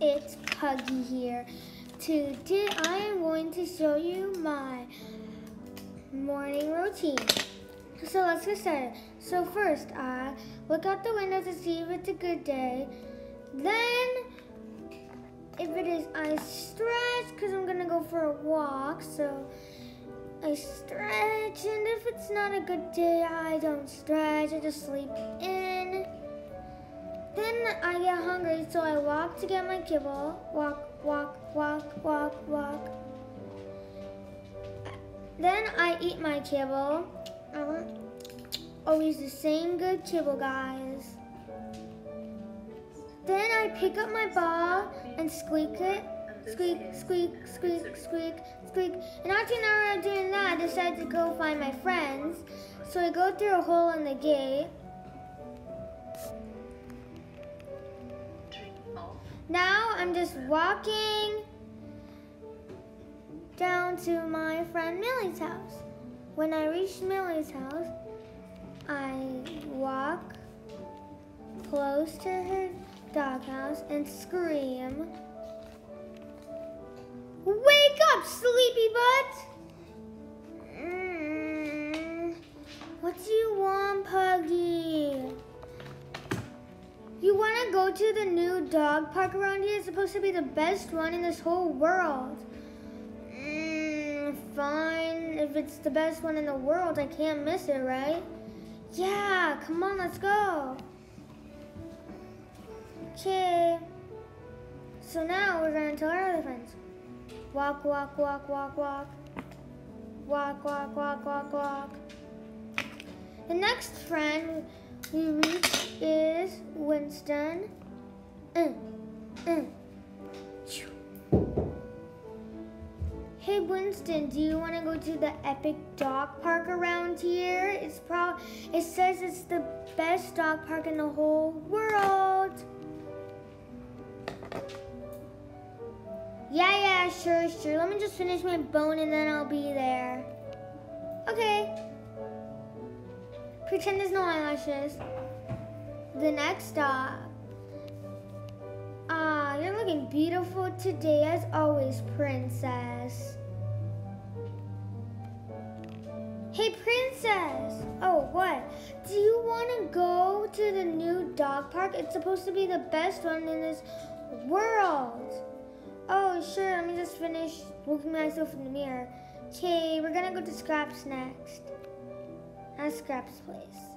it's Puggy here. Today I am going to show you my morning routine. So let's get started. So first I look out the window to see if it's a good day. Then if it is, I stretch because I'm gonna go for a walk. So I stretch and if it's not a good day, I don't stretch. I just sleep in. Then I get hungry, so I walk to get my kibble. Walk, walk, walk, walk, walk. Then I eat my kibble. Uh, always the same good kibble, guys. Then I pick up my ball and squeak it. Squeak, squeak, squeak, squeak, squeak. And after an hour of doing that, I decide to go find my friends. So I go through a hole in the gate. Now I'm just walking down to my friend Millie's house. When I reach Millie's house, I walk close to her doghouse and scream, Wake up, sleepy butt! Go to the new dog park around here? It's supposed to be the best one in this whole world. Mm, fine. If it's the best one in the world, I can't miss it, right? Yeah, come on, let's go. Okay. So now we're going to tell our other friends. Walk, walk, walk, walk, walk. Walk, walk, walk, walk, walk. The next friend we reach is Winston. Mm, mm. Hey Winston, do you want to go to the epic dog park around here? It's pro it says it's the best dog park in the whole world. Yeah, yeah, sure, sure. Let me just finish my bone and then I'll be there. Okay. Pretend there's no eyelashes. The next stop. Ah, you're looking beautiful today as always, princess. Hey, princess. Oh, what? Do you want to go to the new dog park? It's supposed to be the best one in this world. Oh, sure. Let me just finish looking myself in the mirror. Okay, we're going to go to Scraps next. At Scraps' place.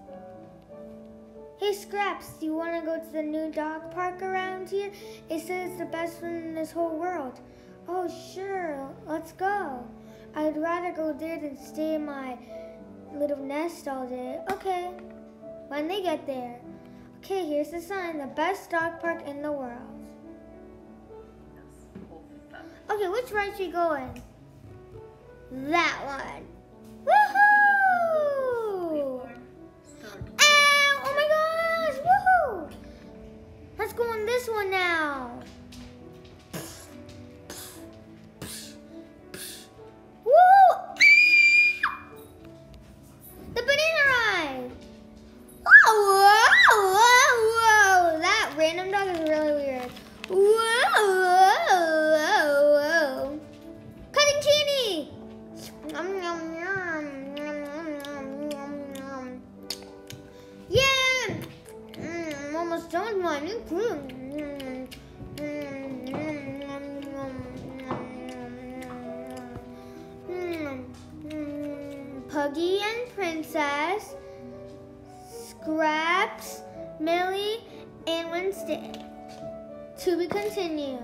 Hey Scraps, do you want to go to the new dog park around here? It says it's the best one in this whole world. Oh, sure, let's go. I'd rather go there than stay in my little nest all day. Okay, when they get there. Okay, here's the sign, the best dog park in the world. Okay, which way are we going? That one. This one now. Puggy and Princess, Scraps, Millie, and Winston. To be continued.